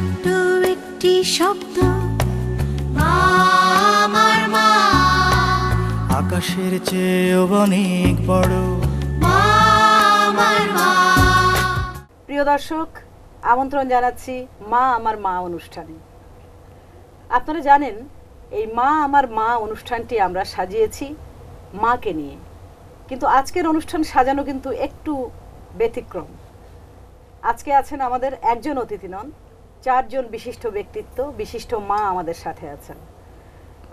ছোট্ট একটি শব্দ। আমার মা। আকাশের চেয়েও অনেক বড়। আমার মা। প্রিয় দর্শক আমন্ত্রণ জানাচ্ছি মা আমার মা অনুষ্ঠানে। আপনারা জানেন এই মা আমার মা অনুষ্ঠানটি আমরা সাজিয়েছি মাকে নিয়ে। কিন্তু আজকের অনুষ্ঠান সাজানো কিন্তু একটু ব্যতিক্রম। আজকে আছেন আমাদের একজন অতিথি নন চারজন বিশিষ্ট ব্যক্তিত্ব, বিশিষ্ট মা আমাদের সাথে আছেন।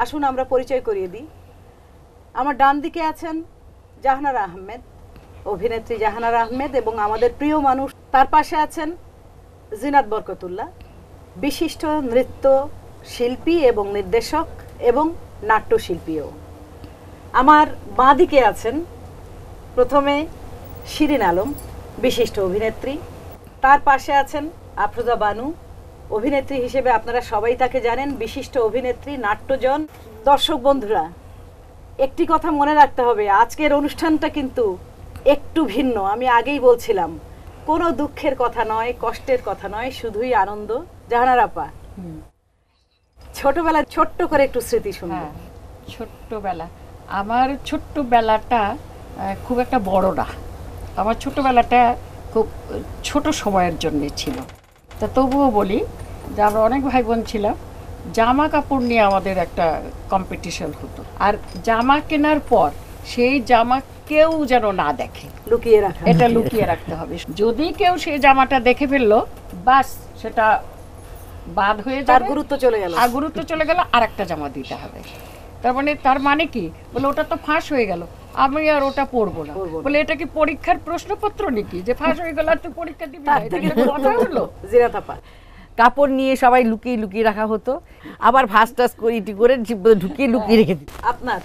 আসুন আমরা পরিচয় করিয়ে দিই। আমার ডান দিকে আছেন জাহানারা আহমেদ, অভিনেত্রী জাহানারা আহমেদ এবং আমাদের প্রিয় মানুষ। তার পাশে আছেন জিনাত বরকতুল্লাহ, বিশিষ্ট নৃত্য শিল্পী এবং নির্দেশক এবং নাট্যশিল্পীও। আমার বাঁ দিকে আছেন প্রথমে শিরিন আলম, বিশিষ্ট অভিনেত্রী। তার পাশে আছেন আফরোজা বানু অভিনেত্রী হিসেবে আপনারা সবাই তাকে জানেন বিশিষ্ট অভিনেত্রী নাট্যজন। দর্শক বন্ধুরা একটি কথা মনে রাখতে হবে আজকের অনুষ্ঠানটা কিন্তু একটু ভিন্ন আমি আগেই বলছিলাম। কোনো দুঃখের কথা নয় কষ্টের কথা নয় শুধুই আনন্দ। জাহানার আপা ছোটবেলায় ছোট্ট করে একটু স্মৃতি শুনব। হ্যাঁ ছোট্টবেলা। আমার ছোট্টবেলাটা খুব একটা বড় না। আমার ছোটবেলাটা খুব ছোট সময়ের জন্য ছিল। তা তবুও বলি যে আমরা অনেক ভাই বোন ছিলাম জামা কাপড় নিয়ে আমাদের একটা কম্পিটিশন হতো। আর জামা কেনার পর সেই জামা কেউ যেন না দেখে। লুকিয়ে রাখা। এটা লুকিয়ে রাখতে হবে। যদি কেউ সেই জামাটা দেখে ফেলল বাস সেটা বাদ হয়ে যাবে। গুরুত্ব চলে গেল। আর গুরুত্ব চলে গেল আর একটা জামা দিতে হবে। তার মানে তার মানে কি? বলে ওটা তো ফাঁস হয়ে গেল। আমি আর ওটা পড়ব না। বলে এটা কি পরীক্ষার প্রশ্নপত্র নাকি? যে ফাঁস হয়ে গেল আর তুই পরীক্ষা দিবি না। এটা কি কথা হলো? জিরাত আপা কাপড় নিয়ে সবাই লুকিয়ে লুকিয়ে রাখা হতো। আবার ভাস টাস করে ইটি করে ঢুকিয়ে লুকিয়ে রেখে দিত। আপনার?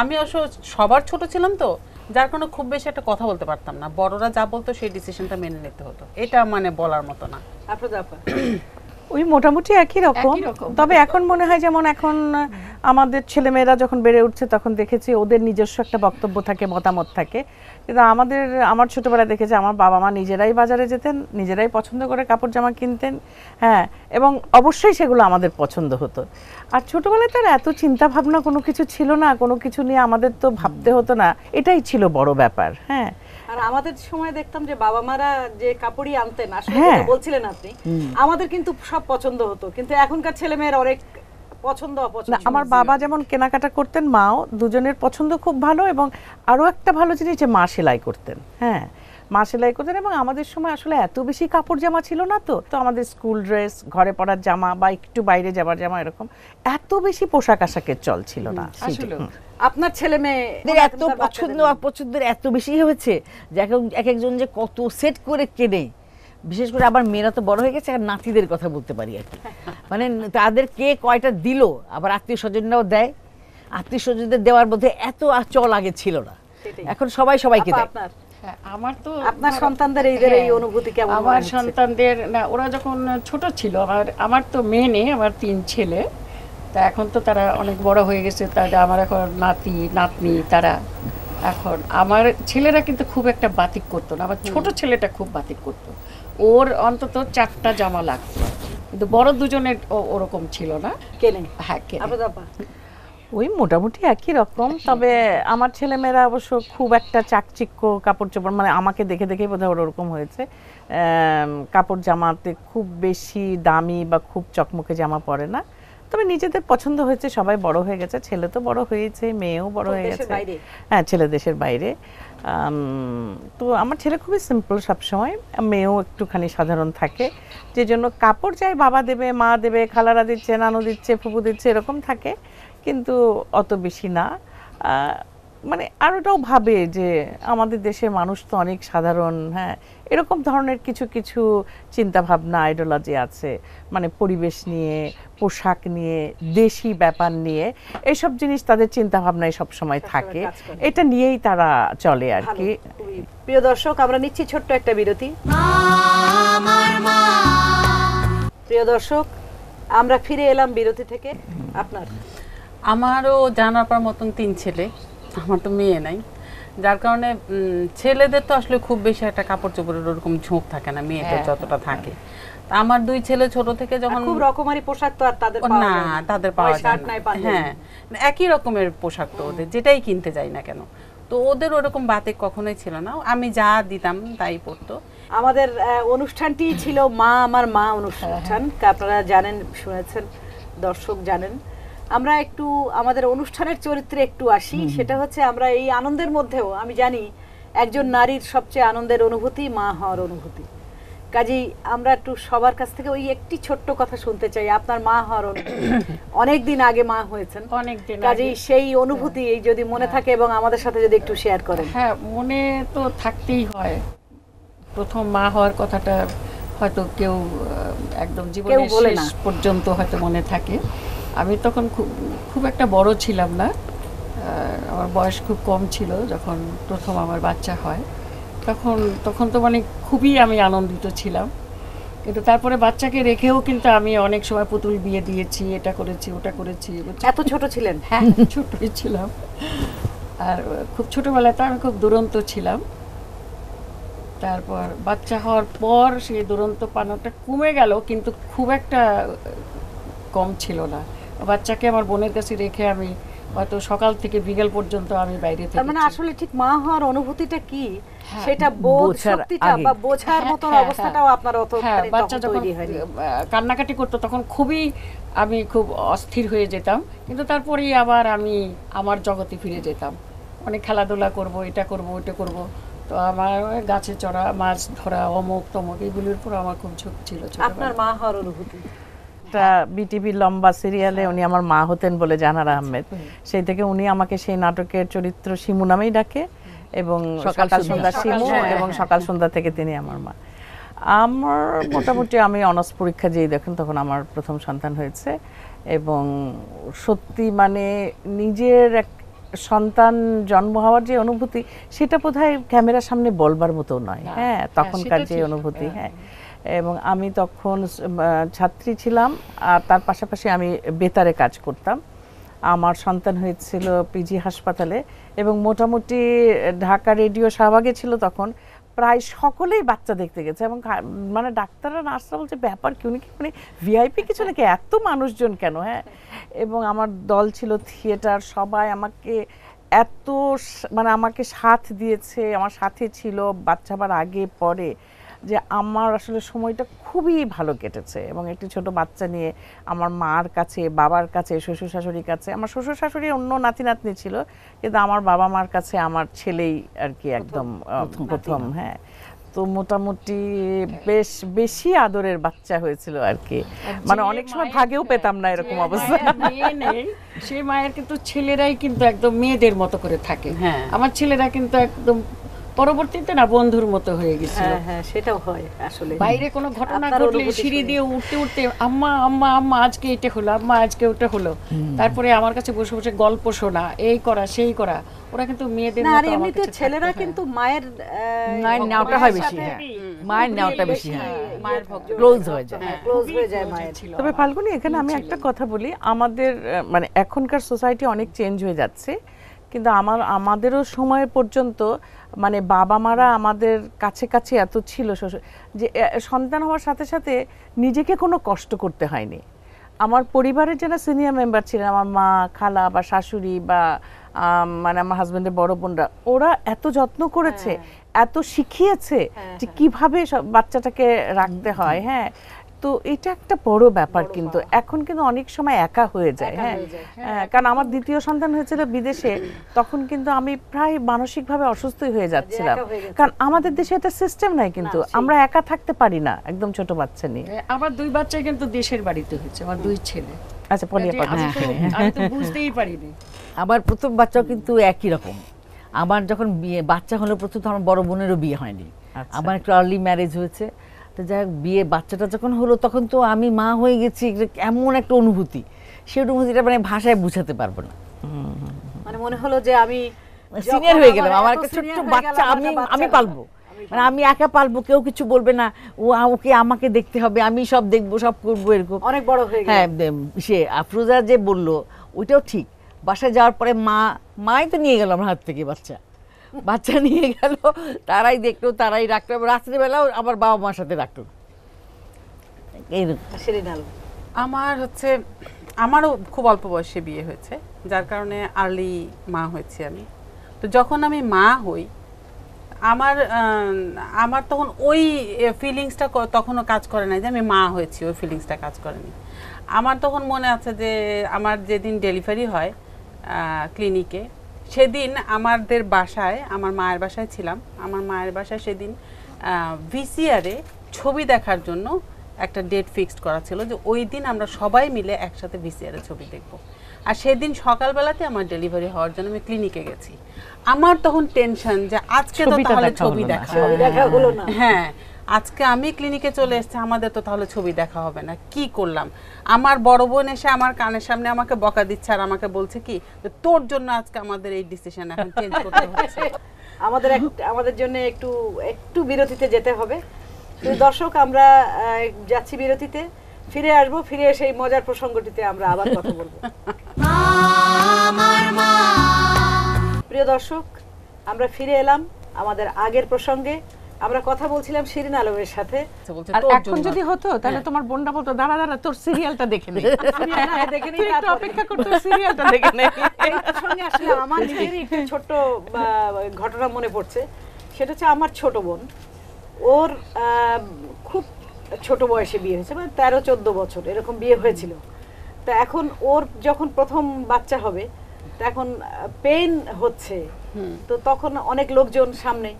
আমি অবশ্য সবার ছোট ছিলাম তো যার কারণে খুব বেশি একটা কথা বলতে পারতাম না। বড়রা যা বলতো সেই ডিসিশনটা মেনে নিতে হতো। এটা মানে বলার মতো না। আফরোজা আপা ওই মোটামুটি একই রকম। তবে এখন মনে হয় যেমন এখন আমাদের ছেলেমেয়েরা যখন বেড়ে উঠছে তখন দেখেছি ওদের নিজস্ব একটা বক্তব্য থাকে মতামত থাকে। কিন্তু আমাদের আমার ছোটবেলায় দেখেছি আমার বাবা মা নিজেরাই বাজারে যেতেন নিজেরাই পছন্দ করে কাপড় জামা কিনতেন হ্যাঁ এবং অবশ্যই সেগুলো আমাদের পছন্দ হতো। আর ছোটবেলায় তো আর এত চিন্তা ভাবনা কোনো কিছু ছিল না কোনো কিছু নিয়ে আমাদের তো ভাবতে হতো না। এটাই ছিল বড় ব্যাপার হ্যাঁ। আর আমাদের সময় দেখতাম যে বাবা মারা যে কাপড়ই আনতেন আসলে হ্যাঁ। বলছিলেন আপনি আমাদের কিন্তু সব পছন্দ হতো কিন্তু এখনকার ছেলে মেয়ের অনেক পছন্দ অপছন্দ আমার বাবা যেমন কেনাকাটা করতেন মাও দুজনের পছন্দ খুব ভালো এবং আরও একটা ভালো জিনিস যে মা সেলাই করতেন হ্যাঁ। মা সেলাই করতেন এবং আমাদের সময় আসলে এত বেশি কাপড় জামা ছিল না তো। তো আমাদের স্কুল ড্রেস ঘরে পরার জামা বা একটু বাইরে যাবার জামা এরকম এত বেশি পোশাক আশাকের চল ছিল না। আসলে আপনার ছেলে মেয়েদের এত পছন্দ অপছন্দের এত বেশি হয়েছে যে এক এক- এক একজন যে কত সেট করে কেনে। বিশেষ করে আবার মেয়েরা তো বড় হয়ে গেছে আর নাতিদের কথা বলতে পারি আর কি। মানে তাদের কে কয়টা দিল আবার আত্মীয় স্বজনরাও দেয়। আত্মীয় স্বজনদের দেওয়ার মধ্যে এত আর চল আগে ছিল না। এখন সবাই সবাইকে দেয়। আপনার? আমার তো আপনার সন্তানদের এইদের এই হ্যাঁ, অনুভূতি কেমন আমার সন্তানদের না ওরা যখন ছোট ছিল আমার আমার তো মেয়ে নেই আমার তিন ছেলে তা এখন তো তারা অনেক বড় হয়ে গেছে তারা আমার এখন নাতি নাতনি তারা এখন আমার ছেলেরা কিন্তু খুব একটা বাতিক করতো না আমার ছোট ছেলেটা খুব বাতিক করতো। ওর অন্তত চারটা জামা লাগতো। কিন্তু বড় দুজনের ওরকম ছিল না। কেনে হ্যাঁ কেনে। ওই মোটামুটি একই রকম তবে আমার ছেলেমেয়েরা অবশ্য খুব একটা চাকচিক্য কাপড় চোপড় মানে আমাকে দেখে দেখে বোধহয় ওরকম হয়েছে। কাপড় জামাতে খুব বেশি দামি বা খুব চকমকে জামা পরে না। তবে নিজেদের পছন্দ হয়েছে সবাই বড় হয়ে গেছে ছেলে তো বড় হয়েছে মেয়েও বড় হয়ে গেছে। হ্যাঁ ছেলে দেশের বাইরে। তো আমার ছেলে খুবই সিম্পল সবসময়। মেয়েও একটুখানি সাধারণ থাকে। যে জন্য কাপড় চাই, বাবা দেবে, মা দেবে, খালারা দিচ্ছে, নানু দিচ্ছে, ফুপু দিচ্ছে, এরকম থাকে। কিন্তু অত বেশি না। মানে আর ওটাও ভাবে যে আমাদের দেশের মানুষ তো অনেক সাধারণ হ্যাঁ। এরকম ধরনের কিছু কিছু চিন্তা ভাবনা আইডিওলজি আছে। মানে পরিবেশ নিয়ে পোশাক নিয়ে দেশি ব্যাপার নিয়ে এইসব জিনিস তাদের চিন্তা ভাবনায় সবসময় থাকে। এটা নিয়েই তারা চলে আর কি। প্রিয় দর্শক আমরা নিচ্ছি ছোট্ট একটা বিরতি। মা আমার মা। প্রিয় দর্শক আমরা ফিরে এলাম বিরতি থেকে। আপনার? আমারও জানার পর মতন তিন ছেলে আমার তো মেয়ে নাই। যার কারণে ছেলেদের তো আসলে খুব বেশি একটা কাপড় চোপড়ের ওরকম ঝোঁক থাকে না মেয়েদের হ্যাঁ, যতটা থাকে। আমার দুই ছেলে ছোট থেকে যখন খুব রকমারি পোশাক তো আর তাদের পাওয়া না। তাদের পাওয়া যায় না। হ্যাঁ একই রকমের পোশাক তো ওদের যেটাই কিনতে যাই না কেন। তো ওদের ওরকম বাতে কখনোই ছিল না। আমি যা দিতাম তাই পড়তো। আমাদের অনুষ্ঠানটি ছিল মা আমার মা অনুষ্ঠান। আপনারা জানেন শুনেছেন দর্শক জানেন। আমরা একটু আমাদের অনুষ্ঠানের চরিত্রে একটু আসি। সেটা হচ্ছে আমরা এই আনন্দের মধ্যেও আমি জানি একজন নারীর সবচেয়ে আনন্দের অনুভূতি মা হওয়ার অনুভূতি। কাজেই আমরা একটু সবার কাছ থেকে ওই একটি ছোট্ট কথা শুনতে চাই আপনার মা হওয়ার অনুভূতি অনেক দিন আগে মা হয়েছেন। অনেকদিন কাজেই আগে। সেই অনুভূতি যদি মনে থাকে এবং আমাদের সাথে যদি একটু শেয়ার করেন। হ্যাঁ মনে তো থাকতেই হয়। প্রথম মা হওয়ার কথাটা হয়তো কেউ একদম জীবনের শেষ। পর্যন্ত হয়তো মনে থাকে। আমি তখন খুব খুব একটা বড় ছিলাম না। আমার বয়স খুব কম ছিল যখন প্রথম আমার বাচ্চা হয়। তখন তখন তো মানে খুবই আমি আনন্দিত ছিলাম। কিন্তু তারপরে বাচ্চাকে রেখেও কিন্তু আমি অনেক সময় পুতুল বিয়ে দিয়েছি এটা করেছি ওটা করেছি এত ছোট ছিলেন? হ্যাঁ ছোটই ছিলাম। আর খুব ছোটবেলাতে আমি খুব দুরন্ত ছিলাম। তারপর বাচ্চা হওয়ার পর সেই দুরন্ত পানাটা কমে গেল কিন্তু খুব একটা কম ছিল না। বাচ্চাকে আমার বোনের কাছে রেখে আমি হয়তো সকাল থেকে বিকেল পর্যন্ত আমি বাইরে তার মানে আসলে ঠিক মা হওয়ার অনুভূতিটা কি? সেটা বোধ শক্তিটা বা বোঝার হ্যাঁ, মতন হ্যাঁ, অবস্থাটাও আপনার অত হ্যাঁ বাচ্চা যখন কান্নাকাটি করতো তখন খুবই আমি খুব অস্থির হয়ে যেতাম। কিন্তু তারপরেই আবার আমি আমার জগতে ফিরে যেতাম। অনেক খেলাধুলা করব এটা করব ওটা করব। তো আমার গাছে চড়া মাছ ধরা অমুক তমুক এগুলির উপর আমার খুব ঝোঁক ছিল আপনার মা হওয়ার অনুভূতি? একটা বিটিভি লম্বা সিরিয়ালে উনি আমার মা হতেন বলে জানার আহমেদ। সেই থেকে উনি আমাকে সেই নাটকের চরিত্র শিমু নামেই ডাকে। এবং সকাল সন্ধ্যা। শিমু এবং সকাল সন্ধ্যা থেকে তিনি আমার মা। আমার মোটামুটি আমি অনার্স পরীক্ষা যেই দেখেন তখন আমার প্রথম সন্তান হয়েছে এবং সত্যি মানে নিজের এক সন্তান জন্ম হওয়ার যে অনুভূতি সেটা বোধহয় ক্যামেরার সামনে বলবার মতো নয়। হ্যাঁ হ্যাঁ, তখনকার যে অনুভূতি হ্যাঁ। হ্যাঁ। এবং আমি তখন ছাত্রী ছিলাম আর তার পাশাপাশি আমি বেতারে কাজ করতাম। আমার সন্তান হয়েছিল পিজি হাসপাতালে এবং মোটামুটি ঢাকা রেডিও শাহবাগে ছিল তখন, প্রায় সকলেই বাচ্চা দেখতে গেছে এবং মানে ডাক্তাররা, নার্সরা বলছে, ব্যাপার কি, উনি কি মানে ভিআইপি কিছু নাকি? এত মানুষজন কেন? হ্যাঁ এবং আমার দল ছিল থিয়েটার, সবাই আমাকে এত মানে আমাকে সাথ দিয়েছে, আমার সাথে ছিল, বাচ্চা হবার আগে, পরে। যে আমার আসলে সময়টা খুবই ভালো কেটেছে এবং একটি ছোট বাচ্চা নিয়ে আমার মার কাছে বাবার কাছে শ্বশুর শাশুড়ির কাছে আমার শ্বশুর শাশুড়ি অন্য নাতি নাতনি ছিল কিন্তু আমার বাবা মার কাছে আমার ছেলেই আর কি একদম প্রথম হ্যাঁ। তো মোটামুটি বেশ বেশি আদরের বাচ্চা হয়েছিল আর কি। মানে অনেক সময় ভাগেও পেতাম না এরকম অবস্থা। সেই মায়ের কিন্তু ছেলেরাই কিন্তু একদম মেয়েদের মতো করে থাকে। হ্যাঁ। আমার ছেলেরা কিন্তু একদম পরবর্তীতে না বন্ধুর মতো হয়ে গেছিল। হ্যাঁ হ্যাঁ সেটাও হয় আসলে। বাইরে কোনো ঘটনা ঘটলে সিঁড়ি দিয়ে উঠতে উঠতে আম্মা আম্মা আম্মা আজকে এটা হলো আম্মা আজকে ওটা হলো। তারপরে আমার কাছে বসে বসে গল্প শোনা এই করা সেই করা। ওরা কিন্তু মেয়েদের না আর এমনিতে ছেলেরা কিন্তু মায়ের মায়ের নেওয়াটা হয় বেশি হ্যাঁ। মায়ের নেওয়াটা বেশি হ্যাঁ। মায়ের ভক্ত। ক্লোজ হয়ে যায়। হ্যাঁ ক্লোজ হয়ে যায় মায়ের। ছিল তবে। ফাল্গুনি এখানে আমি একটা কথা বলি আমাদের মানে এখনকার সোসাইটি অনেক চেঞ্জ হয়ে যাচ্ছে কিন্তু আমার আমাদেরও সময় পর্যন্ত মানে বাবা মারা আমাদের কাছে কাছে এত ছিল শ্বশুর যে সন্তান হওয়ার সাথে সাথে নিজেকে কোনো কষ্ট করতে হয়নি। আমার পরিবারের যারা সিনিয়র মেম্বার ছিলেন আমার মা খালা বা শাশুড়ি বা মানে আমার হাজবেন্ডের বড় বোনরা ওরা এত যত্ন করেছে এত শিখিয়েছে যে কীভাবে সব বাচ্চাটাকে রাখতে হয় হ্যাঁ। তো এটা একটা বড় ব্যাপার কিন্তু। এখন কিন্তু অনেক সময় একা হয়ে যায় হ্যাঁ। হ্যাঁ, কারণ আমার দ্বিতীয় সন্তান হয়েছিল বিদেশে তখন কিন্তু আমি প্রায় মানসিকভাবে অসুস্থই হয়ে যাচ্ছিলাম। হয়ে। কারণ আমাদের দেশে এটা সিস্টেম নাই কিন্তু। আমরা একা থাকতে পারি না একদম ছোট বাচ্চা নিয়ে। আমার দুই বাচ্চা কিন্তু দেশের বাড়িতে হয়েছে আমার দুই ছেলে। আচ্ছা তো- আমি তো বুঝতেই পারিনি। আমার প্রথম বাচ্চাও কিন্তু একই রকম। আমার যখন বিয়ে বাচ্চা হলো প্রথম তো আমার বড় বোনেরও বিয়ে হয়নি। আচ্ছা। আমার একটু আর্লি ম্যারেজ হয়েছে। তো যাই হোক বিয়ে বাচ্চাটা যখন হলো তখন তো আমি মা হয়ে গেছি এমন একটা অনুভূতি। সেই অনুভূতিটা মানে ভাষায় বুঝাতে পারব না। মানে মনে হলো যে আমি সিনিয়র হয়ে গেলাম আমার একটা ছোট্ট বাচ্চা আমি আমি পালবো। মানে আমি একা পালবো কেউ কিছু বলবে না ও ওকে আমাকে দেখতে হবে আমি সব দেখব সব করব এরকম। অনেক বড় হয়ে হ্যাঁ সে আফরোজা যে বলল ওইটাও ঠিক। বাসায় যাওয়ার পরে মা মাই তো নিয়ে গেল আমার হাত থেকে বাচ্চা। বাচ্চা নিয়ে গেল তারাই দেখল তারাই রাখল রাত্রিবেলাও আবার বাবা মার সাথে শিরিন আমার হচ্ছে আমারও খুব অল্প বয়সে বিয়ে হয়েছে যার কারণে আর্লি মা হয়েছি আমি। তো যখন আমি মা হই আমার আমার তখন ওই ফিলিংসটা তখনও কাজ করে না যে আমি মা হয়েছি ওই ফিলিংসটা কাজ করেনি। আমার তখন মনে আছে যে আমার যেদিন ডেলিভারি হয় ক্লিনিকে সেদিন আমাদের বাসায় আমার মায়ের বাসায় ছিলাম। আমার মায়ের বাসায় সেদিন ভিসিআরে ছবি দেখার জন্য একটা ডেট ফিক্সড করা ছিল যে ওই দিন আমরা সবাই মিলে একসাথে ভিসিআরে ছবি দেখব। আর সেদিন সকালবেলাতে আমার ডেলিভারি হওয়ার জন্য আমি ক্লিনিকে গেছি। আমার তখন টেনশন যে আজকে তো তাহলে ছবি দেখা হ্যাঁ আজকে আমি ক্লিনিকে চলে এসেছি, আমাদের তো তাহলে ছবি দেখা হবে না। কি করলাম? আমার বড় বোন এসে আমার কানের সামনে আমাকে বকা দিচ্ছে আর আমাকে বলছে কি তোর জন্য আজকে আমাদের এই ডিসিশন এখন চেঞ্জ করতে হচ্ছে। আমাদের আমাদের জন্য একটু একটু বিরতিতে যেতে হবে। দর্শক, আমরা যাচ্ছি বিরতিতে। ফিরে আসব, ফিরে এসে এই মজার প্রসঙ্গটিতে আমরা আবার কথা বলব। প্রিয় দর্শক, আমরা ফিরে এলাম আমাদের আগের প্রসঙ্গে। আমরা কথা বলছিলাম শিরিন আলমের সাথে। আর এখন যদি হতো তাহলে তোমার বোনটা বলতো দাঁড়া দাঁড়া তোর সিরিয়ালটা দেখে নে। হ্যাঁ, দেখে একটু অপেক্ষা সিরিয়ালটা দেখে নে। আসলে আমার নিজেরই একটু ছোট্ট ঘটনা মনে পড়ছে। সেটা হচ্ছে আমার ছোট বোন। ওর খুব ছোট বয়সে বিয়ে হয়েছে মানে তেরো চোদ্দ বছর এরকম বিয়ে হয়েছিল। তো এখন ওর যখন প্রথম বাচ্চা হবে তো এখন পেন হচ্ছে। তো তখন অনেক লোকজন সামনে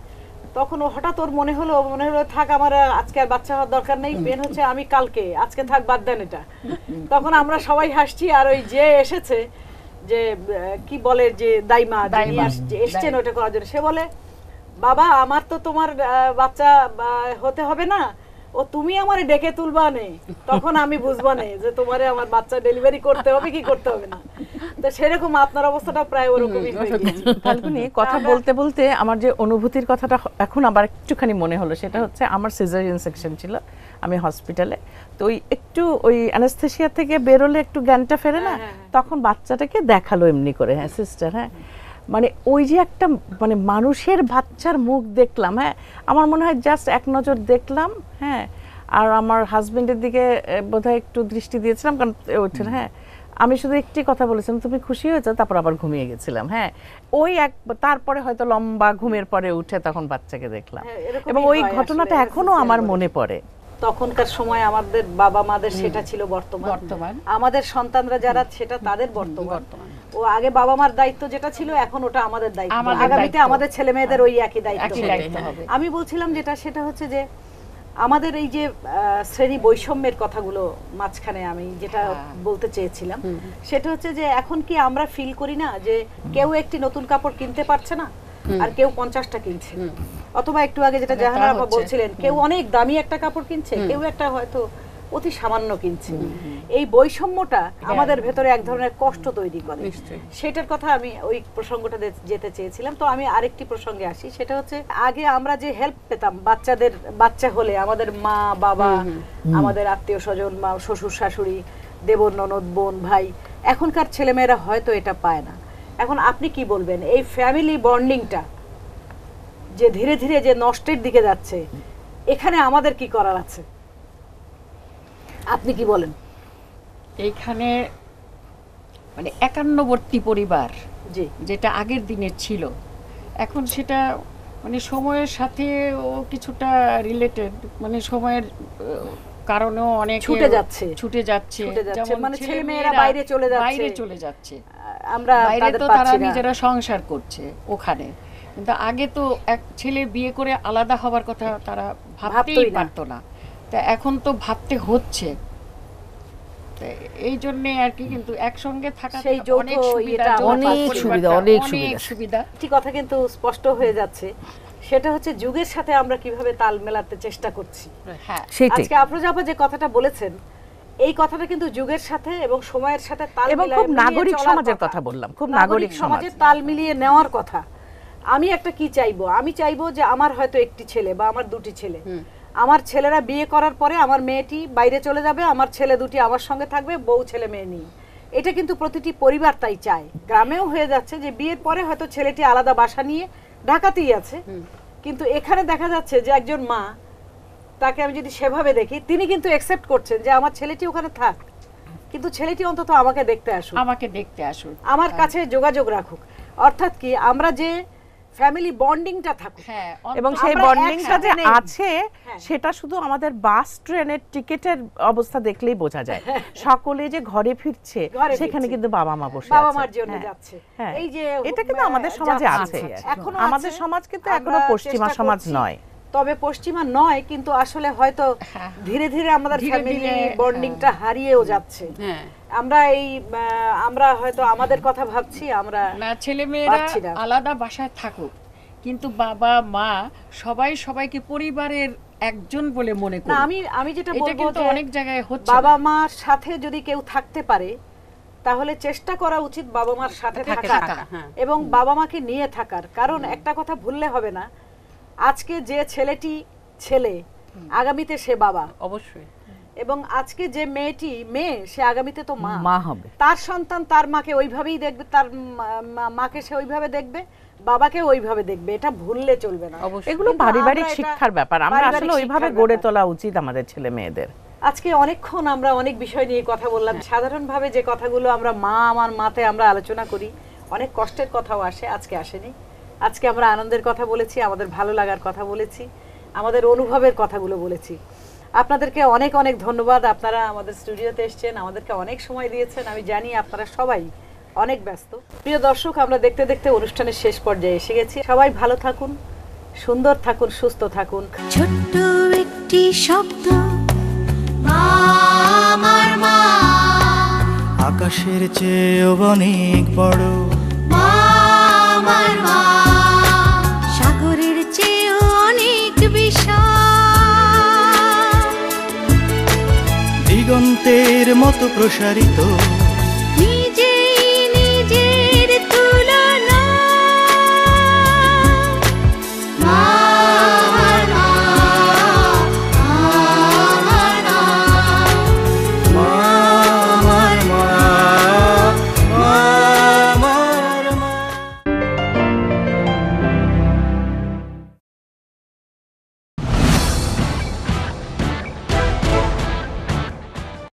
তখন হঠাৎ ওর মনে হলো মনে হলো থাক আমার আজকে আর বাচ্চা হওয়ার দরকার নেই। পেন হচ্ছে আমি কালকে আজকে থাক বাদ দেন এটা। তখন আমরা সবাই হাসছি আর ওই যে এসেছে যে কি বলে যে দাইমা যিনি এসছেন। ওটা করার জন্য সে বলে বাবা আমার তো তোমার বাচ্চা হতে হবে না। ও তুমি আমারে ডেকে তুলবা নে? তখন আমি বুঝবা নে যে তোমারে আমার বাচ্চা ডেলিভারি করতে হবে কি করতে হবে না। তো সেরকম আপনার অবস্থাটা প্রায় ওরকমই হয়ে ফাল্গুনি কথা বলতে বলতে আমার যে অনুভূতির কথাটা এখন আবার একটুখানি মনে হলো সেটা হচ্ছে আমার সিজারিয়ান সেকশন ছিল আমি হসপিটালে তো ওই একটু ওই অ্যানাস্থেশিয়া থেকে বেরোলে একটু জ্ঞানটা ফেরে না তখন বাচ্চাটাকে দেখাল এমনি করে হ্যাঁ সিস্টার হ্যাঁ। মানে ওই যে একটা মানে মানুষের বাচ্চার মুখ দেখলাম হ্যাঁ আমার মনে হয় জাস্ট এক নজর দেখলাম হ্যাঁ আর আমার হাজবেন্ডের দিকে বোধহয় একটু দৃষ্টি দিয়েছিলাম কারণ ওঠেন হ্যাঁ আমি শুধু একটি কথা বলেছিলাম তুমি খুশি হয়েছো? তারপর আবার ঘুমিয়ে গেছিলাম হ্যাঁ ওই এক তারপরে হয়তো লম্বা ঘুমের পরে উঠে তখন বাচ্চাকে দেখলাম। হ্যাঁ, এবং ওই ঘটনাটা এখনও আমার মনে পড়ে। তখনকার সময় আমাদের বাবা মাদের সেটা ছিল বর্তমান। আমাদের সন্তানরা যারা সেটা তাদের বর্তমান। ও আগে বাবা মার দায়িত্ব যেটা ছিল এখন ওটা আমাদের দায়িত্ব। আগামীতে আমাদের ছেলে মেয়েদের ওই একই দায়িত্ব। আমি বলছিলাম যেটা সেটা হচ্ছে যে আমাদের এই যে শ্রেণি বৈষম্যের কথাগুলো মাঝখানে আমি যেটা হ্যাঁ। বলতে চেয়েছিলাম সেটা হচ্ছে যে এখন কি আমরা ফিল করি না যে কেউ একটি নতুন কাপড় কিনতে পারছে না? আর কেউ পঞ্চাশটা কিনছে। অথবা একটু আগে যেটা মানে জাহানারা আপা বলছিলেন কেউ অনেক দামি একটা কাপড় কিনছে কেউ একটা হয়তো অতি সামান্য কিনছে। এই বৈষম্যটা আমাদের ভেতরে এক ধরনের কষ্ট তৈরি করে। সেটার কথা আমি ওই প্রসঙ্গটা যেতে চেয়েছিলাম। তো আমি আরেকটি প্রসঙ্গে আসি সেটা হচ্ছে আগে আমরা যে হেল্প পেতাম বাচ্চাদের বাচ্চা হলে আমাদের মা বাবা আমাদের আত্মীয় স্বজন মা শ্বশুর শাশুড়ি দেবর ননদ বোন ভাই এখনকার ছেলেমেয়েরা হয়তো এটা পায় না। এখন আপনি কি বলবেন? এই ফ্যামিলি বন্ডিংটা যে ধীরে ধীরে যে নষ্টের দিকে যাচ্ছে এখানে আমাদের কি করার আছে? আপনি কি বলেন? এইখানে মানে একান্নবর্তী পরিবার জি। যেটা আগের দিনের ছিল এখন সেটা মানে সময়ের সাথে ও কিছুটা রিলেটেড মানে সময়ের কারণেও অনেক ছুটে যাচ্ছে। ছুটে যাচ্ছে। মানে ছেলেমেয়েরা ছেলেমেয়েরা বাইরে চলে যাচ্ছে। বাইরে চলে যাচ্ছে। আমরা বাইরে তো তারা নিজেরা সংসার করছে ওখানে। কিন্তু আগে তো এক ছেলে বিয়ে করে আলাদা হবার কথা তারা ভাবতেই পারতো না। তা এখন তো ভাবতে হচ্ছে। এই জন্য আর কি কিন্তু একসঙ্গে থাকা সেই অনেক সুবিধা অনেক সুবিধা, অনেক সুবিধা। একটি কথা কিন্তু স্পষ্ট হয়ে যাচ্ছে। সেটা হচ্ছে যুগের সাথে আমরা কীভাবে তাল মেলাতে চেষ্টা করছি। হ্যাঁ। আজকে আপা যে কথাটা বলেছেন এই কথাটা কিন্তু যুগের সাথে এবং সময়ের সাথে তাল এবং খুব নাগরিক সমাজের কথা। বললাম, খুব নাগরিক সমাজ। সমাজের তাল মিলিয়ে নেওয়ার কথা। আমি একটা কি চাইব? আমি চাইব যে আমার হয়তো একটি ছেলে বা আমার দুটি ছেলে। আমার ছেলেরা বিয়ে করার পরে আমার মেয়েটি বাইরে চলে যাবে আমার ছেলে দুটি আমার সঙ্গে থাকবে বউ ছেলে মেয়ে নিয়ে। এটা কিন্তু প্রতিটি পরিবার তাই চায়। গ্রামেও হয়ে যাচ্ছে যে বিয়ের পরে হয়তো ছেলেটি আলাদা বাসা নিয়ে ঢাকাতেই আছে। কিন্তু এখানে দেখা যাচ্ছে যে একজন মা তাকে আমি যদি সেভাবে দেখি তিনি কিন্তু একসেপ্ট করছেন যে আমার ছেলেটি ওখানে থাক। কিন্তু ছেলেটি অন্তত আমাকে দেখতে আসুক। আমাকে দেখতে আসুন আমার কাছে যোগাযোগ রাখুক। অর্থাৎ কি আমরা যে ফ্যামিলি বন্ডিংটা থাকুক। হ্যাঁ এবং সেই বন্ডিংটা যে আছে হ্যাঁ। সেটা শুধু আমাদের বাস ট্রেনের টিকেটের অবস্থা দেখলেই বোঝা যায়। সকলে যে ঘরে ফিরছে সেখানে কিন্তু বাবা মা বসে বাবা মার জন্য হ্যাঁ। যাচ্ছে। হ্যাঁ। এই যে এটা কিন্তু আমাদের সমাজে আছে। এখন আমাদের সমাজ কিন্তু এখনও পশ্চিমা সমাজ নয়। তবে পশ্চিমা নয় কিন্তু আসলে হয়তো হ্যাঁ। ধীরে ধীরে আমাদের ফ্যামিলি। বন্ডিংটা হারিয়েও যাচ্ছে হ্যাঁ আমরা এই আমরা হয়তো আমাদের কথা ভাবছি আমরা না ছেলে মেয়েরা আলাদা বাসায় থাকুক কিন্তু বাবা মা সবাই সবাইকে পরিবারের একজন বলে মনে করে আমি আমি যেটা বলব যে অনেক জায়গায় হচ্ছে বাবা। মার সাথে যদি কেউ থাকতে পারে তাহলে চেষ্টা করা উচিত বাবা মার সাথে থাকা, হ্যাঁ। এবং বাবা মাকে নিয়ে থাকার কারণ একটা কথা ভুললে হবে না আজকে যে ছেলেটি ছেলে আগামীতে সে বাবা। অবশ্যই। এবং আজকে যে মেয়েটি মেয়ে সে আগামীতে তো মা। মা হবে। তার সন্তান তার মাকে ওইভাবেই দেখবে তার মাকে সে ওইভাবে দেখবে বাবাকে ওইভাবে দেখবে। এটা ভুললে চলবে না। অবশ্যই। এগুলো পারিবারিক শিক্ষার ব্যাপার। আমরা আসলে ওইভাবে গড়ে তোলা উচিত আমাদের ছেলে মেয়েদের। আজকে অনেকক্ষণ আমরা অনেক বিষয় নিয়ে কথা বললাম। সাধারণভাবে যে কথাগুলো আমরা মা আমার মাতে আমরা আলোচনা করি অনেক কষ্টের কথাও আসে আজকে আসেনি। আজকে আমরা আনন্দের কথা বলেছি আমাদের ভালো লাগার কথা বলেছি আমাদের অনুভবের কথাগুলো বলেছি। আপনাদেরকে অনেক অনেক ধন্যবাদ। আপনারা আমাদের স্টুডিওতে এসেছেন আমাদেরকে অনেক সময় দিয়েছেন। আমি জানি আপনারা সবাই অনেক ব্যস্ত। প্রিয় দর্শক আমরা দেখতে দেখতে অনুষ্ঠানের শেষ পর্যায়ে এসে গেছি। সবাই ভালো থাকুন সুন্দর থাকুন সুস্থ থাকুন। ছোট্ট একটি শব্দ আমার মা। আকাশের চেয়েও অনেক বড়। মা আমার দিগন্তের মতো প্রসারিত।